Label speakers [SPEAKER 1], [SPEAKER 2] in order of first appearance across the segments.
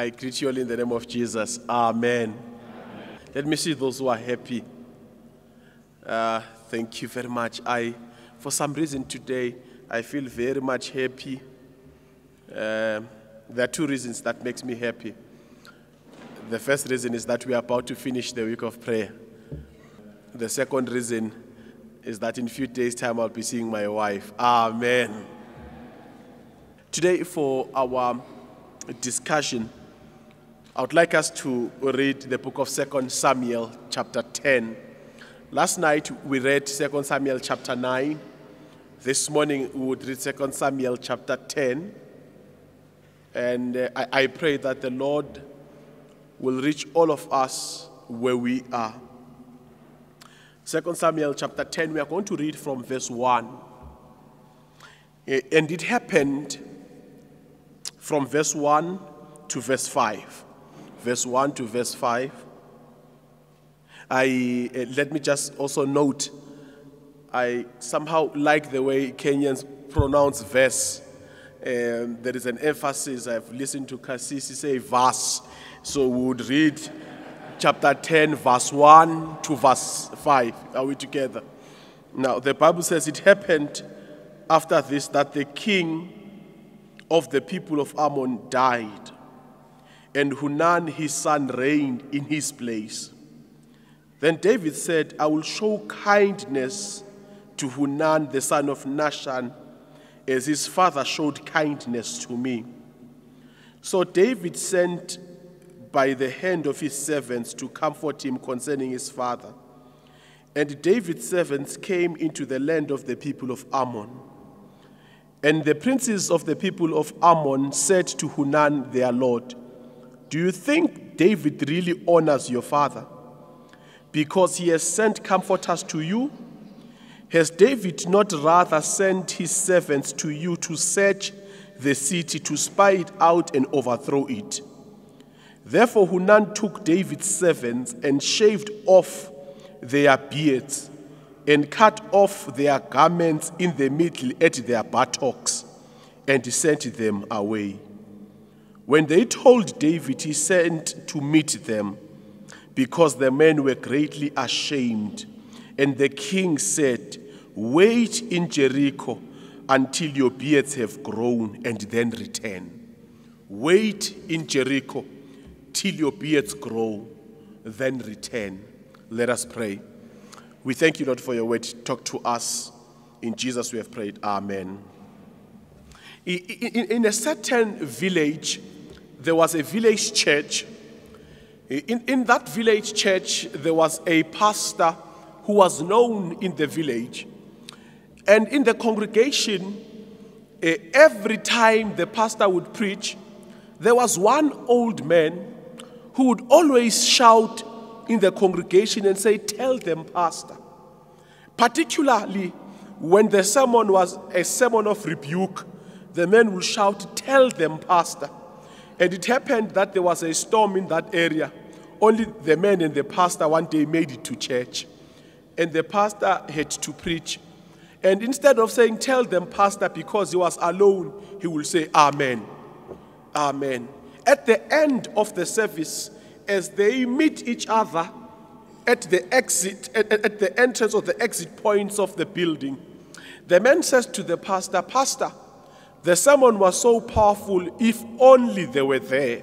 [SPEAKER 1] I greet you all in the name of Jesus. Amen. Let me see those who are happy. Uh, thank you very much. I, for some reason today, I feel very much happy. Uh, there are two reasons that makes me happy. The first reason is that we are about to finish the week of prayer. The second reason is that in a few days' time I'll be seeing my wife. Amen. Today, for our discussion, I would like us to read the book of 2 Samuel, chapter 10. Last night we read 2 Samuel, chapter 9. This morning we would read 2 Samuel, chapter 10. And uh, I, I pray that the Lord will reach all of us where we are. 2 Samuel, chapter 10, we are going to read from verse 1. Uh, And it happened from verse 1 to verse 5 verse 1 to verse 5. I, uh, let me just also note, I somehow like the way Kenyans pronounce verse. Um, there is an emphasis. I've listened to Kasisi say verse. So we would read chapter 10, verse 1 to verse 5. Are we together? Now, the Bible says it happened after this that the king of the people of Ammon died and Hanun his son reigned in his place. Then David said, I will show kindness to Hanun the son of Nashan, as his father showed kindness to me. So David sent by the hand of his servants to comfort him concerning his father. And David's servants came into the land of the people of Ammon. And the princes of the people of Ammon said to Hanun their lord, do you think David really honors your father? Because he has sent comforters to you? Has David not rather sent his servants to you to search the city, to spy it out and overthrow it? Therefore, Hanun took David's servants and shaved off their beards and cut off their garments in the middle at their buttocks and sent them away. When they told David, he sent to meet them because the men were greatly ashamed And the king said, Wait in Jericho until your beards have grown and then return. Wait in Jericho till your beards grow, then return. Let us pray. We thank you, Lord, for your word. Talk to us. In Jesus we have prayed. Amen. In a certain village, there was a village church. In, in that village church, there was a pastor who was known in the village. And in the congregation, eh, every time the pastor would preach, there was one old man who would always shout in the congregation and say, Tell them, Pastor. Particularly when the sermon was a sermon of rebuke, the man would shout, Tell them, Pastor. And it happened that there was a storm in that area. Only the man and the pastor one day made it to church. And the pastor had to preach. And instead of saying, Tell them, Pastor, because he was alone, he will say, Amen. Amen. At the end of the service, as they meet each other at the exit, at, at- the entrance or the exit points of the building, the man says to the pastor, Pastor, the sermon was so powerful, if only they were there.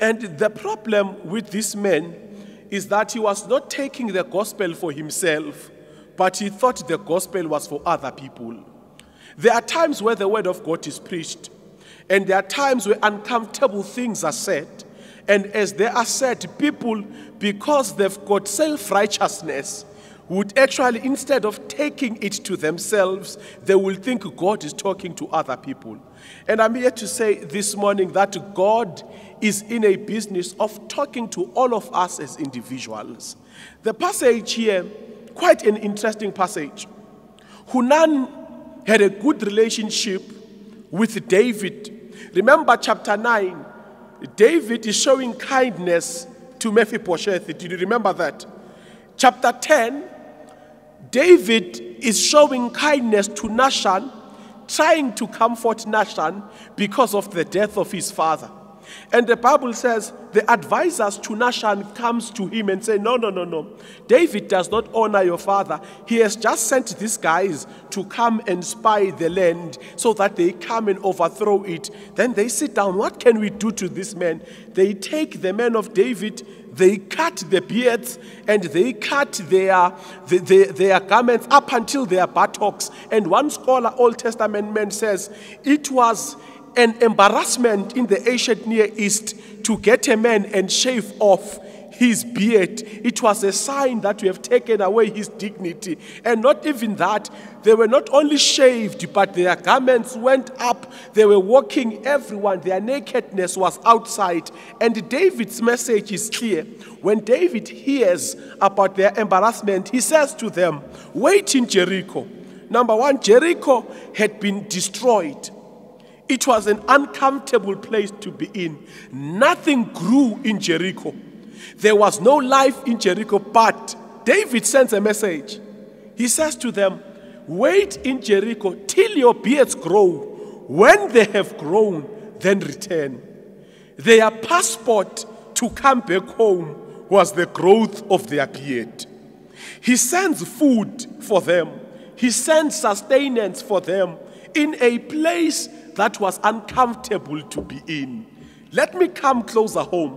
[SPEAKER 1] And the problem with this man is that he was not taking the gospel for himself, but he thought the gospel was for other people. There are times where the word of God is preached, and there are times where uncomfortable things are said. And as they are said, people, because they've got self righteousness, would actually, instead of taking it to themselves, they will think God is talking to other people. And I'm here to say this morning that God is in a business of talking to all of us as individuals. The passage here, quite an interesting passage. Hanun had a good relationship with David. Remember chapter 9, David is showing kindness to Mephibosheth. Did you remember that? Chapter 10, David is showing kindness to Nashon, trying to comfort Nashon because of the death of his father. And the Bible says the advisors to Nashan comes to him and say, No, no, no, no. David does not honor your father. He has just sent these guys to come and spy the land so that they come and overthrow it. Then they sit down. What can we do to this man? They take the men of David, they cut the beards, and they cut their, the- the- their garments up until their buttocks. And one scholar, Old Testament man, says it was an embarrassment in the ancient Near East to get a man and shave off his beard. It was a sign that we have taken away his dignity. And not even that, they were not only shaved, but their garments went up. They were walking everyone, their nakedness was outside. And David's message is clear. When David hears about their embarrassment, he says to them, Wait in Jericho. Number one, Jericho had been destroyed. It was an uncomfortable place to be in. Nothing grew in Jericho. There was no life in Jericho, but David sends a message. He says to them, Wait in Jericho till your beards grow. When they have grown, then return. Their passport to come back home was the growth of their beard. He sends food for them, He sends sustenance for them in a place that was uncomfortable to be in. Let me come closer home.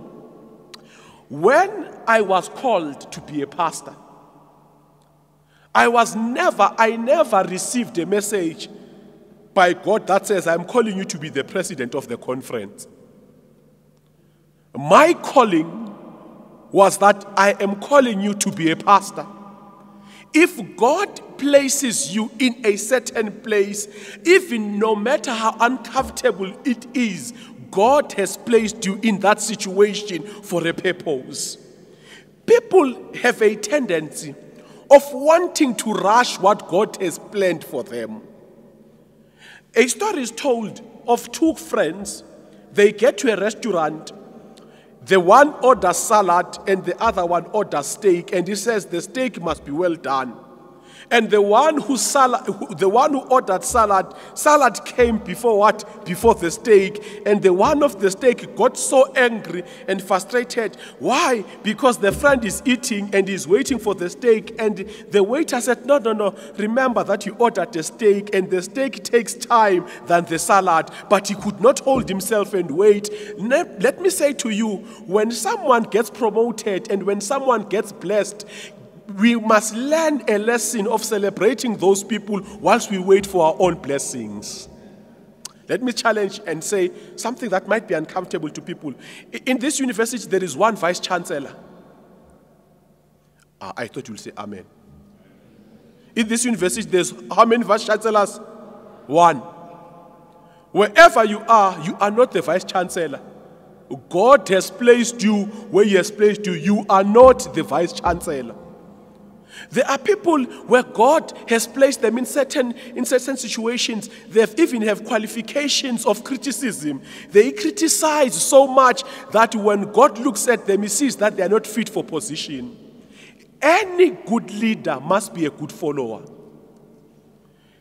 [SPEAKER 1] When I was called to be a pastor, I was never, I never received a message by God that says, I'm calling you to be the president of the conference. My calling was that I am calling you to be a pastor. If God places you in a certain place, even no matter how uncomfortable it is, God has placed you in that situation for a purpose. People have a tendency of wanting to rush what God has planned for them. A story is told of two friends. They get to a restaurant. The one orders salad and the other one orders steak, and he says the steak must be well done. And the one who salad, the one who ordered salad, salad came before what? Before the steak. And the one of the steak got so angry and frustrated. Why? Because the friend is eating and is waiting for the steak. And the waiter said, No, no, no. Remember that you ordered the steak, and the steak takes time than the salad. But he could not hold himself and wait. Let me say to you, when someone gets promoted and when someone gets blessed, we must learn a lesson of celebrating those people whilst we wait for our own blessings. Let me challenge and say something that might be uncomfortable to people. In this university, there is one vice chancellor. Ah, I thought you'll say amen. In this university, there's how many vice chancellors? One. Wherever you are, you are not the vice chancellor. God has placed you where He has placed you. You are not the vice chancellor. There are people where God has placed them in certain, in certain situations. They have even have qualifications of criticism. They criticize so much that when God looks at them, he sees that they are not fit for position. Any good leader must be a good follower.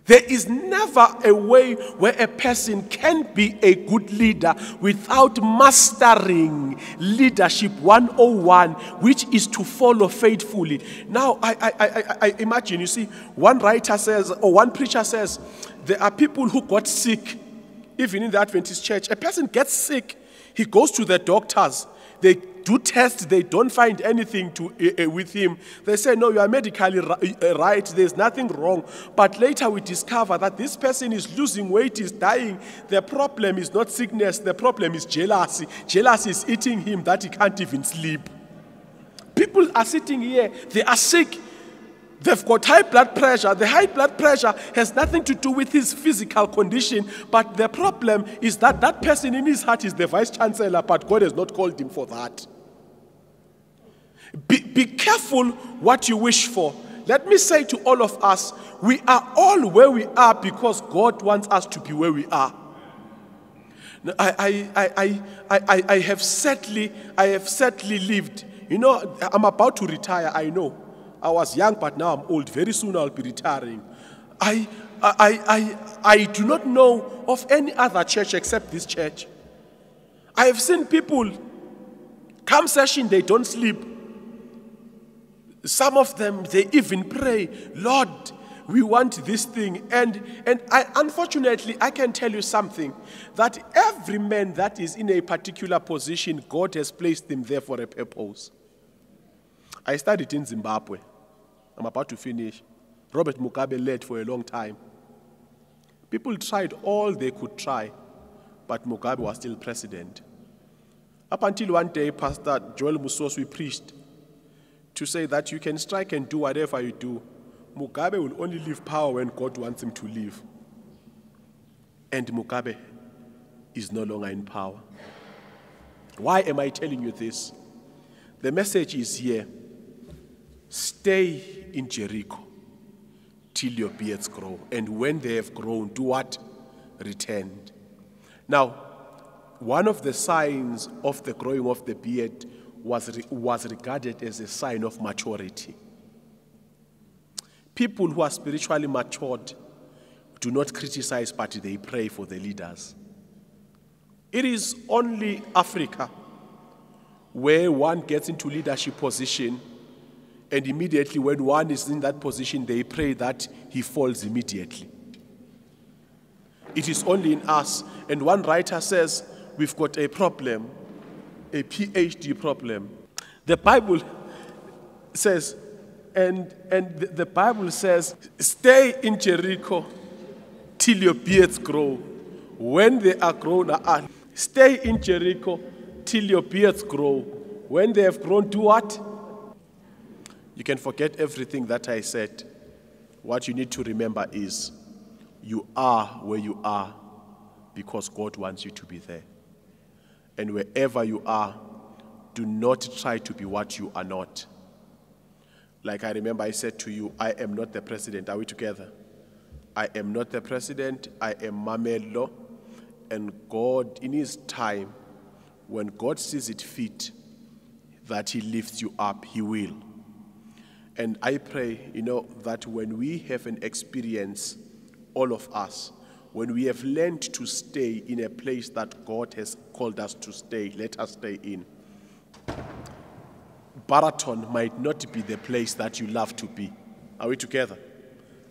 [SPEAKER 1] There is never a way where a person can be a good leader without mastering leadership 101, which is to follow faithfully. Now, I, I, I, I- imagine, you see, one writer says, or one preacher says, there are people who got sick, even in the Adventist church. A person gets sick, he goes to the doctors. They do tests, they don't find anything to, uh, with him. They say, No, you are medically uh, right, there's nothing wrong. But later we discover that this person is losing weight, is dying. The problem is not sickness, the problem is jealousy. Jealousy is eating him that he can't even sleep. People are sitting here, they are sick. They've got high blood pressure. The high blood pressure has nothing to do with his physical condition, but the problem is that that person in his heart is the vice chancellor, but God has not called him for that. Be, be careful what you wish for. Let me say to all of us, we are all where we are because God wants us to be where we are. I, I, I, I, I, have sadly, I have sadly lived. You know, I'm about to retire, I know. I was young, but now I'm old. Very soon I'll be retiring. I, I, I, I, do not know of any other church except this church. I have seen people come session, they don't sleep. Some of them, they even pray, Lord, we want this thing. And, and I, unfortunately, I can tell you something that every man that is in a particular position, God has placed him there for a purpose. I studied in Zimbabwe. I'm about to finish. Robert Mugabe led for a long time. People tried all they could try, but Mugabe was still president. Up until one day, Pastor Joel Musvosvi preached to say that you can strike and do whatever you do. Mugabe will only leave power when God wants him to leave. And Mugabe is no longer in power. Why am I telling you this? The message is here stay in Jericho till your beards grow. And when they have grown, do what? Return. Now, one of the signs of the growing of the beard was, re- was regarded as a sign of maturity. People who are spiritually matured do not criticize, but they pray for the leaders. It is only Africa where one gets into leadership position, and immediately when one is in that position, they pray that he falls immediately. It is only in us. And one writer says, We've got a problem, a PhD problem. The Bible says, and, and the- Bible says, Stay in Jericho till your beards grow. When they are grown, uh, stay in Jericho till your beards grow. When they have grown, do what? You can forget everything that I said. What you need to remember is you are where you are because God wants you to be there. And wherever you are, do not try to be what you are not. Like I remember I said to you, I am not the president. Are we together? I am not the president. I am Mamello. And God, in His time, when God sees it fit that He lifts you up, He will. And I pray, you know, that when we have an experience, all of us, when we have learned to stay in a place that God has called us to stay, let us stay in. Baraton might not be the place that you love to be. Are we together?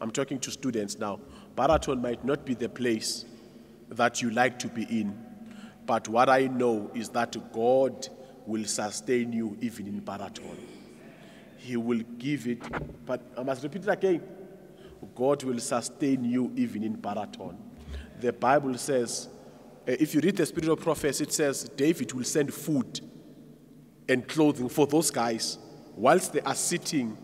[SPEAKER 1] I'm talking to students now. Baraton might not be the place that you like to be in. But what I know is that God will sustain you even in Baraton. He will give it, but I must repeat it again. God will sustain you even in Baraton. The Bible says, uh, if you read the spirit of prophecy, it says David will send food and clothing for those guys whilst they are sitting,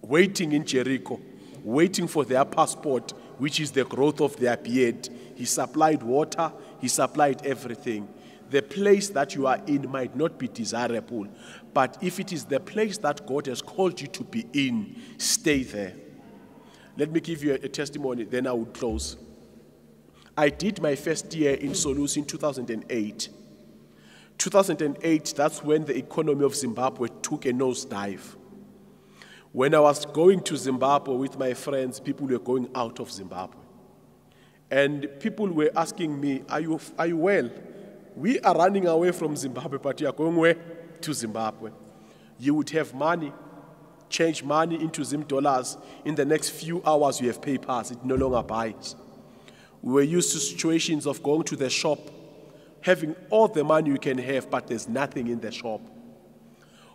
[SPEAKER 1] waiting in Jericho, waiting for their passport, which is the growth of their beard. He supplied water, he supplied everything. The place that you are in might not be desirable, but if it is the place that God has called you to be in, stay there. Let me give you a, testimony, then I will close. I did my first year in Solusi in 2008. 2008, that's when the economy of Zimbabwe took a nosedive. When I was going to Zimbabwe with my friends, people were going out of Zimbabwe. And people were asking me, Are you, are you well? We are running away from Zimbabwe, but you are going where? To Zimbabwe. You would have money, change money into Zim dollars. In the next few hours, you have papers. It no longer buys. We were used to situations of going to the shop, having all the money you can have, but there's nothing in the shop.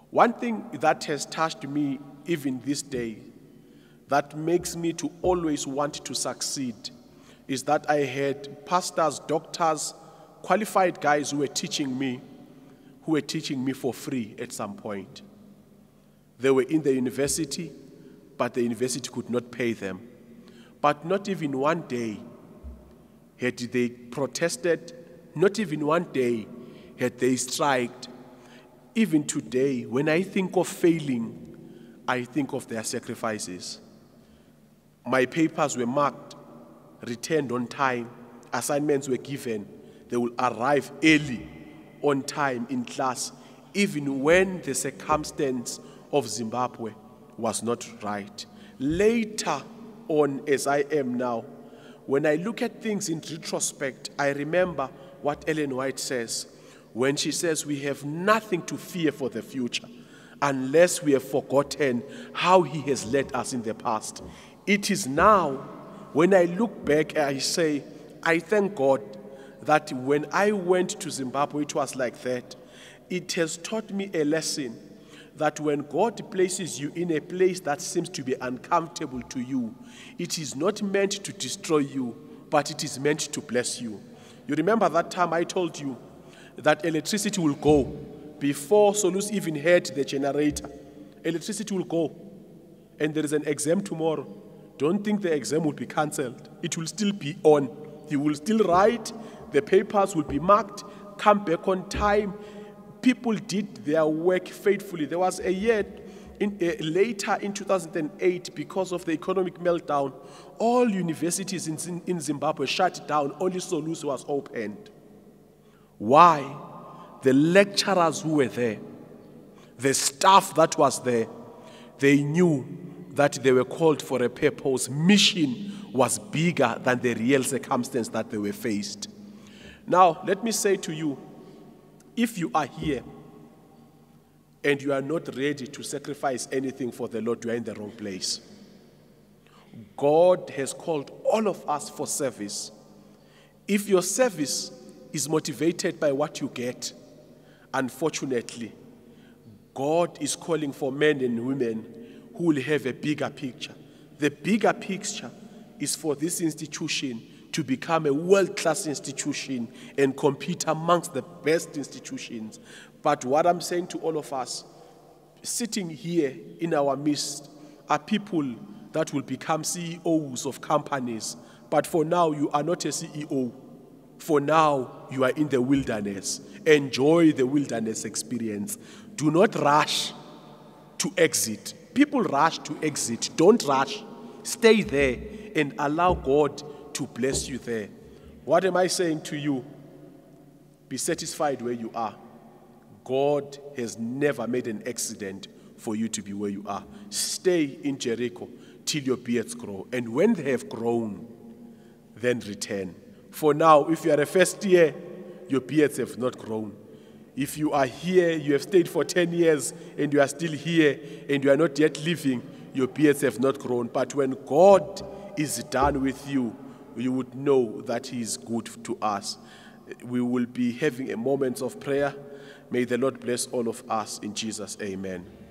[SPEAKER 1] One thing that has touched me even this day, that makes me to always want to succeed, is that I had pastors, doctors, qualified guys who were teaching me, who were teaching me for free at some point. They were in the university, but the university could not pay them. But not even one day had they protested, not even one day had they striked. Even today, when I think of failing, I think of their sacrifices. My papers were marked, returned on time, assignments were given. They will arrive early on time in class, even when the circumstance of Zimbabwe was not right. Later on, as I am now, when I look at things in retrospect, I remember what Ellen White says when she says we have nothing to fear for the future unless we have forgotten how He has led us in the past. It is now, when I look back, I say, I thank God that when I went to Zimbabwe, it was like that. It has taught me a lesson that when God places you in a place that seems to be uncomfortable to you, it is not meant to destroy you, but it is meant to bless you. You remember that time I told you that electricity will go before Solusi even had the generator. Electricity will go, and there is an exam tomorrow. Don't think the exam will be cancelled. It will still be on. He will still write, the papers would be marked, come back on time, people did their work faithfully. There was a year in, uh, later in 2008 because of the economic meltdown, all universities in, in Zimbabwe shut down, only Solusi was opened. Why? The lecturers who were there, the staff that was there, they knew that they were called for a purpose. Mission was bigger than the real circumstance that they were faced. Now, let me say to you, if you are here and you are not ready to sacrifice anything for the Lord, you are in the wrong place. God has called all of us for service. If your service is motivated by what you get, unfortunately, God is calling for men and women who will have a bigger picture. The bigger picture is for this institution to become a world class institution and compete amongst the best institutions. But what I'm saying to all of us, sitting here in our midst, are people that will become CEOs of companies. But for now, you are not a CEO. For now, you are in the wilderness. Enjoy the wilderness experience. Do not rush to exit. People rush to exit. Don't rush. Stay there and allow God to bless you there. What am I saying to you? Be satisfied where you are. God has never made an accident for you to be where you are. Stay in Jericho till your beards grow. And when they have grown, then return. For now, if you are a first year, your beards have not grown. If you are here, you have stayed for 10 years, and you are still here, and you are not yet living, your beards have not grown. But when God is done with you, you would know that He is good to us. We will be having a moment of prayer. May the Lord bless all of us in Jesus. Amen.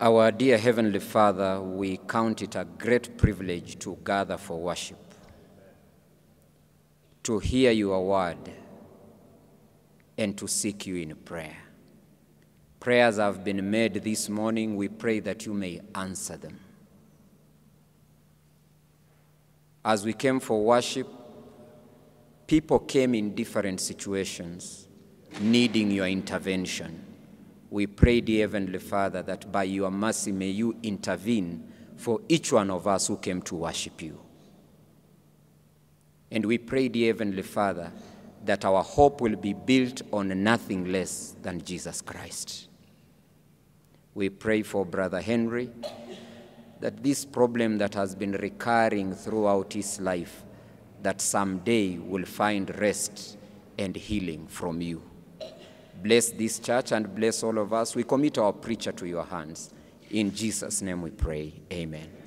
[SPEAKER 2] Our dear Heavenly Father, we count it a great privilege to gather for worship, to hear your word, and to seek you in prayer. Prayers have been made this morning. We pray that you may answer them. As we came for worship, people came in different situations, needing your intervention. We pray, dear Heavenly Father, that by your mercy may you intervene for each one of us who came to worship you. And we pray, dear Heavenly Father, that our hope will be built on nothing less than Jesus Christ. We pray for Brother Henry that this problem that has been recurring throughout his life, that someday will find rest and healing from you. Bless this church and bless all of us. We commit our preacher to your hands. In Jesus' name we pray. Amen.